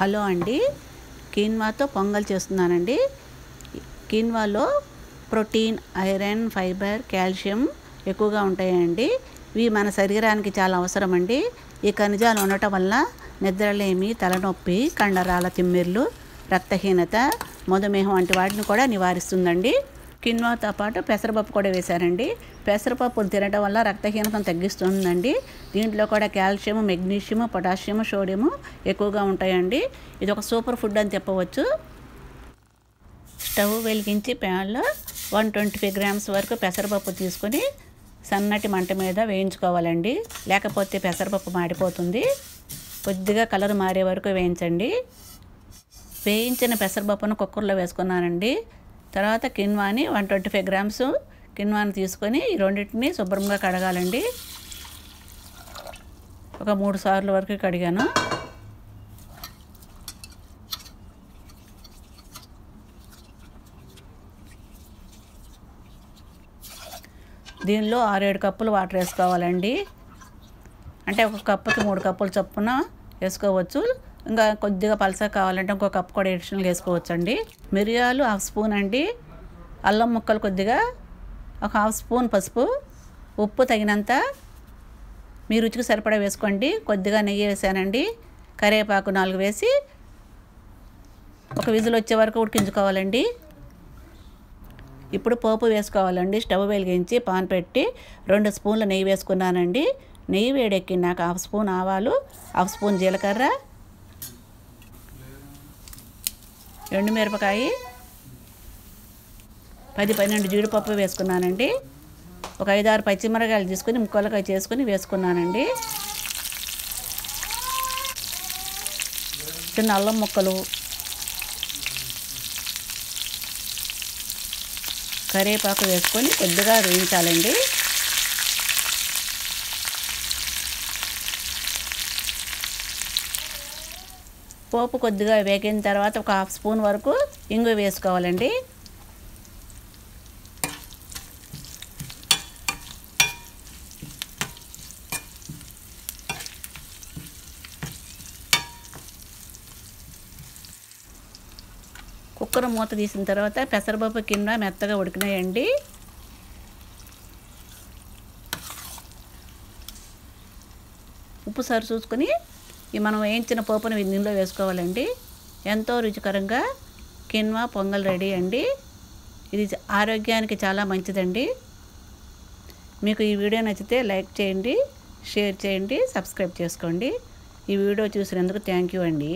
Hello అండి. కీన్వాతో పొంగల్ చేస్తున్నానండి. కీన్వాలో ప్రోటీన్ ఐరన్ ఫైబర్ కాల్షియం ఎక్కువగా ఉంటాయండి. ఇవి మన శరీరానికి చాలా అవసరం అండి ఈ ఖనిజాలు ఉండటం వల్ల నిద్రలేమి తలనొప్పి కండరాల తిమ్మిర్లు రక్తహీనత మధుమేహం వంటి వాటిని కూడా నివారిస్తుందండి. కిన్వాతో పాటు పెసరపప్పు కూడా వేశారండి. పెసరపప్పు తినడం వల్ల రక్తహీనతను తగ్గిస్తుందండి. దీంట్లో కూడా కాల్షియం మెగ్నీషియం పొటాషియం సోడియం ఎక్కువగా ఉంటాయండి. ఇది ఒక సూపర్ ఫుడ్ అని చెప్పవచ్చు. స్టవ్ వెలిగించి ప్యాన్లో వన్ ట్వంటీ ఫైవ్ గ్రామ్స్ వరకు పెసరపప్పు తీసుకొని సన్నటి మంట మీద వేయించుకోవాలండి. లేకపోతే పెసరపప్పు మాడిపోతుంది. కొద్దిగా కలర్ మారే వరకు వేయించండి. వేయించిన పెసరపప్పును కుక్కర్లో వేసుకున్నానండి. తర్వాత కిన్వాని వన్ ట్వంటీ ఫైవ్ గ్రామ్స్ కిన్వాని తీసుకొని ఈ రెండింటిని శుభ్రంగా కడగాలండి. ఒక మూడు సార్లు వరకు కడిగాను. దీనిలో ఆరేడు కప్పులు వాటర్ వేసుకోవాలండి. అంటే ఒక కప్పుకి మూడు కప్పులు చొప్పున వేసుకోవచ్చు. ఇంకా కొద్దిగా పలస కావాలంటే ఇంకో కప్పు కూడా ఎడిషనల్ వేసుకోవచ్చు అండి మిరియాలు హాఫ్ స్పూన్ అండి. అల్లం ముక్కలు కొద్దిగా ఒక హాఫ్ స్పూన్ పసుపు. ఉప్పు తగినంత మీ రుచికి సరిపడా వేసుకోండి. కొద్దిగా నెయ్యి వేసానండి. కరివేపాకు నాలుగు వేసి ఒక విజిల్ వచ్చే వరకు ఉడికించుకోవాలండి. ఇప్పుడు పోపు వేసుకోవాలండి. స్టవ్ వెలిగించి పాన్ పెట్టి రెండు స్పూన్ల నెయ్యి వేసుకున్నానండి. నెయ్యి వేడెక్కినాక హాఫ్ స్పూన్ ఆవాలు హాఫ్ స్పూన్ జీలకర్ర ఎండుమిరపకాయ పది పన్నెండు జీడిపప్పు వేసుకున్నానండి. ఒక ఐదారు పచ్చిమిరకాయలు తీసుకుని ముక్కలకాయ చేసుకుని వేసుకున్నానండి. చిన్న అల్లం ముక్కలు కరివేపాకు వేసుకొని కొద్దిగా వేయించాలండి. పోపు కొద్దిగా వేగిన తర్వాత ఒక హాఫ్ స్పూన్ వరకు ఇంగు వేసుకోవాలండి. కుక్కర్ మూత తీసిన తర్వాత పెసరపప్పు కింద మెత్తగా ఉడికినాయండి. ఉప్పు సరి చూసుకొని ఈ మనం వేయించిన పోపును దీనిలో వేసుకోవాలండి? ఎంతో రుచికరంగా కిన్వా పొంగల్ రెడీ అండి. ఇది ఆరోగ్యానికి చాలా మంచిదండి. మీకు ఈ వీడియో నచ్చితే లైక్ చేయండి షేర్ చేయండి సబ్స్క్రైబ్ చేసుకోండి. ఈ వీడియో చూసినందుకు థ్యాంక్ యూ అండి.